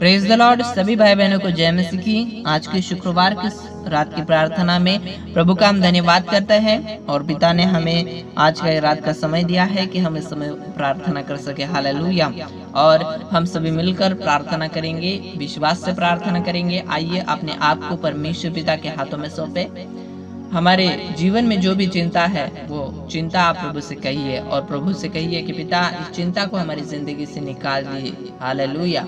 Praise the Lord, सभी भाई बहनों को जय मसीह। की आज के शुक्रवार की रात की प्रार्थना में प्रभु का हम धन्यवाद करते हैं और पिता ने हमें आज का रात का समय दिया है कि हम इस समय प्रार्थना कर सके। हालेलुया। और हम सभी मिलकर प्रार्थना करेंगे, विश्वास से प्रार्थना करेंगे। आइए, अपने आप को परमेश्वर पिता के हाथों में सौंपे। हमारे जीवन में जो भी चिंता है, वो चिंता आप प्रभु से कहिए और प्रभु से कहिए कि पिता, इस चिंता को हमारी ज़िंदगी से निकाल दिए। हालेलुया।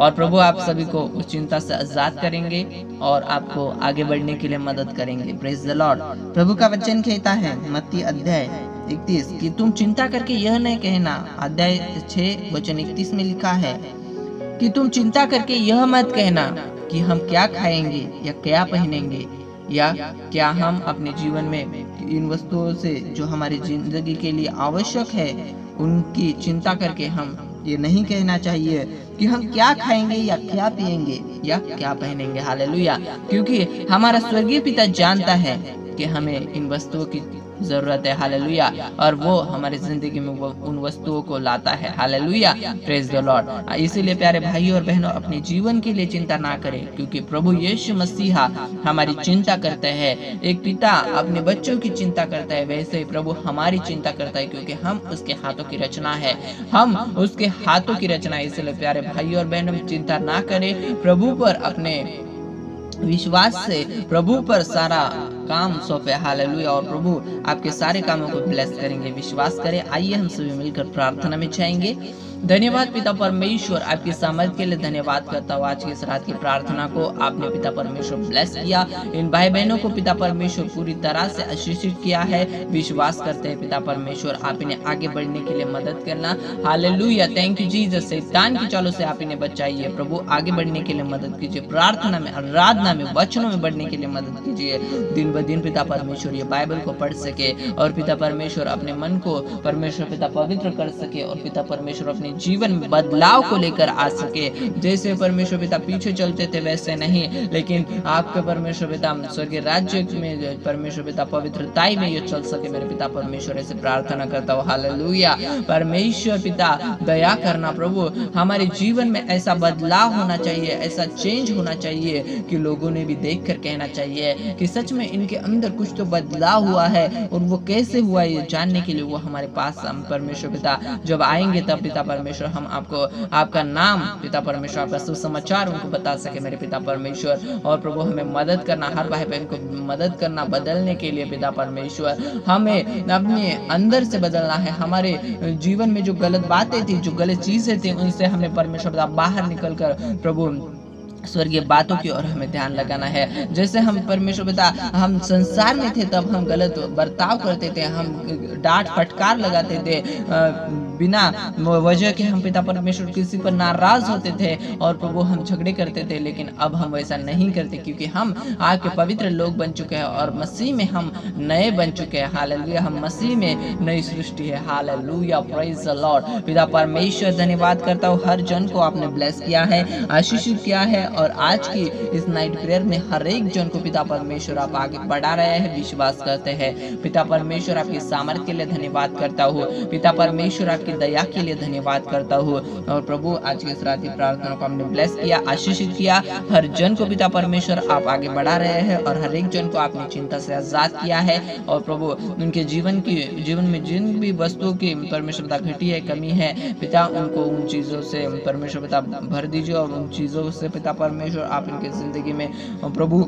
और प्रभु, आप सभी को उस चिंता से आज़ाद करेंगे और आपको आगे बढ़ने के लिए मदद करेंगे। प्रेज द लॉर्ड प्रभु का वचन कहता है, मत्ती अध्याय इकतीस, कि तुम चिंता करके यह नहीं कहना, अध्याय छह, वचन इकतीस में लिखा है, कि तुम चिंता करके यह मत कहना कि हम क्या खाएँगे या क्या पहनेंगे या क्या हम अपने जीवन में इन वस्तुओं से जो हमारी ज़िंदगी के लिए आवश्यक है, उनकी चिंता करके हम ये नहीं कहना चाहिए कि हम क्या खाएँगे या क्या पिएँगे या क्या पहनेंगे। हालेलुया। क्योंकि हमारा स्वर्गीय पिता जानता है कि हमें इन वस्तुओं की ज़रूरत है। हालेलुया। और वो हमारी ज़िंदगी में उन वस्तुओं को लाता है। हालेलुया। प्रेज द लॉर्ड इसीलिए प्यारे भाई और बहनों, अपने जीवन के लिए चिंता ना करें, क्योंकि प्रभु यीशु मसीहा हमारी चिंता करते हैं। एक पिता अपने बच्चों की चिंता करता है, वैसे ही प्रभु हमारी चिंता करता है, क्योंकि हम उसके हाथों की रचना है। हम उसके हाथों की रचना है। इसलिए प्यारे भाई और बहनों, चिंता ना करें। प्रभु पर अपने विश्वास से, प्रभु पर सारा काम, सौंपे। हालेलुया। और प्रभु, आपके सारे कामों को ब्लेस करेंगे। विश्वास करें। आइए हम सभी मिलकर प्रार्थना में चाहेंगे धन्यवाद पिता परमेश्वर। आपकी सामर्थ के लिए धन्यवाद करता हूँ। आज की इस रात की प्रार्थना को आपने पिता परमेश्वर ब्लेस किया। इन भाई बहनों को पिता परमेश्वर पूरी तरह से आशीषित किया है। विश्वास करते हैं पिता परमेश्वर, आप इन्हें आगे बढ़ने के लिए मदद करना। हालेलुया थैंक यू जीसस शैतान की चालों से आप इन्हें बचाइए। प्रभु, आगे बढ़ने के लिए मदद कीजिए। प्रार्थना में, आराधना में, वचनों में बढ़ने के लिए मदद कीजिए। दिन ब दिन पिता परमेश्वर ये बाइबल को पढ़ सके और पिता परमेश्वर अपने मन को परमेश्वर पिता पवित्र कर सके और पिता परमेश्वर अपने जीवन बदलाव को लेकर आ सके। जैसे परमेश्वर पिता पीछे चलते थे, वैसे नहीं। लेकिन आपके परमेश्वर पिता स्वर्गीय राज्य में, परमेश्वर पिता पवित्रताई में ये चल सके। मेरे पिता परमेश्वर ऐसे प्रार्थना करता हूँ। हालेलुया। परमेश्वर पिता, दया करना प्रभु। हमारे जीवन में ऐसा बदलाव होना चाहिए, ऐसा चेंज होना चाहिए कि लोगों ने भी देख कर कहना चाहिए कि सच में इनके अंदर कुछ तो बदलाव हुआ है और वो कैसे हुआ ये जानने के लिए वो हमारे पास परमेश्वर पिता जब आएँगे तब पिता पर परमेश्वर, हम आपको, आपका नाम, पिता परमेश्वर, आपका सुसमाचार उनको बता सके, मेरे पिता परमेश्वर। और प्रभु, हमें मदद करना, हर भाई बहन को मदद करना, बदलने के लिए, पिता परमेश्वर। हमें अपने अंदर से बदलना है। हमारे जीवन में जो गलत बातें थी, जो गलत चीज़ें थी, उनसे हमें परमेश्वर बाहर निकल कर प्रभु, स्वर्गीय बातों की ओर हमें ध्यान लगाना है। जैसे हम परमेश्वर पिता हम संसार में थे, तब हम गलत बर्ताव करते थे, हम डांट फटकार लगाते थे बिना वजह के हम पिता परमेश्वर किसी पर नाराज़ होते थे और प्रभु हम झगड़े करते थे, लेकिन अब हम वैसा नहीं करते क्योंकि हम आपके पवित्र लोग बन चुके हैं और मसीह में हम नए बन चुके हैं। हालेलुया, हम मसीह में नई सृष्टि है। हालेलुया प्रेज लॉर्ड पिता परमेश्वर, धन्यवाद करता हूँ। हर जन को आपने ब्लेस किया है, आशीषित किया है और आज की इस नाइट प्रेयर में हर एक जन को पिता परमेश्वर आप आगे बढ़ा रहे हैं, विश्वास करते हैं। पिता परमेश्वर आपकी सामर्थ्य के लिए धन्यवाद करता हूँ। पिता परमेश्वर आपकी दया के लिए धन्यवाद करता हूँ। और प्रभु, आज की इस रात की प्रार्थना को हमने ब्लेस किया, आशीषित किया। हर जन को पिता परमेश्वर, आप आगे बढ़ा रहे हैं और हर एक जन को आपने चिंता से आज़ाद किया है। और प्रभु, उनके जीवन की, जीवन में जिन भी वस्तुओं की परमेश्वर पिता घटी है, कमी है, पिता, उनको उन चीज़ों से परमेश्वर पिता भर दीजिए और उन चीज़ों से पिता परमेश्वर, आप इनकी ज़िंदगी में, प्रभु,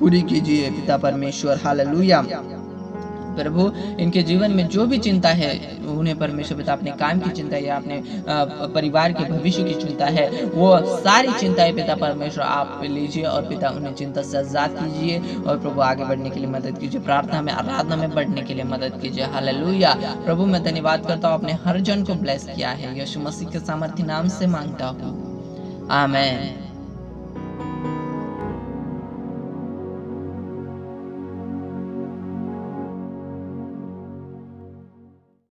पूरी कीजिए। पिता परमेश्वर हालेलुया प्रभु, इनके जीवन में जो भी चिंता है, उन्हें परमेश्वर पिता, अपने काम की चिंता या अपने परिवार के भविष्य की चिंता है, वो सारी चिंताएँ पिता परमेश्वर आप लीजिए और पिता उन्हें चिंता से आज़ाद कीजिए और प्रभु आगे बढ़ने के लिए मदद कीजिए, प्रार्थना में, आराधना में बढ़ने के लिए मदद कीजिए। हालेलुया। प्रभु, मैं धन्यवाद करता हूँ अपने हर जन को ब्लेस किया है। यीशु मसीह के सामर्थ्य नाम से माँगता हूँ। आमेन।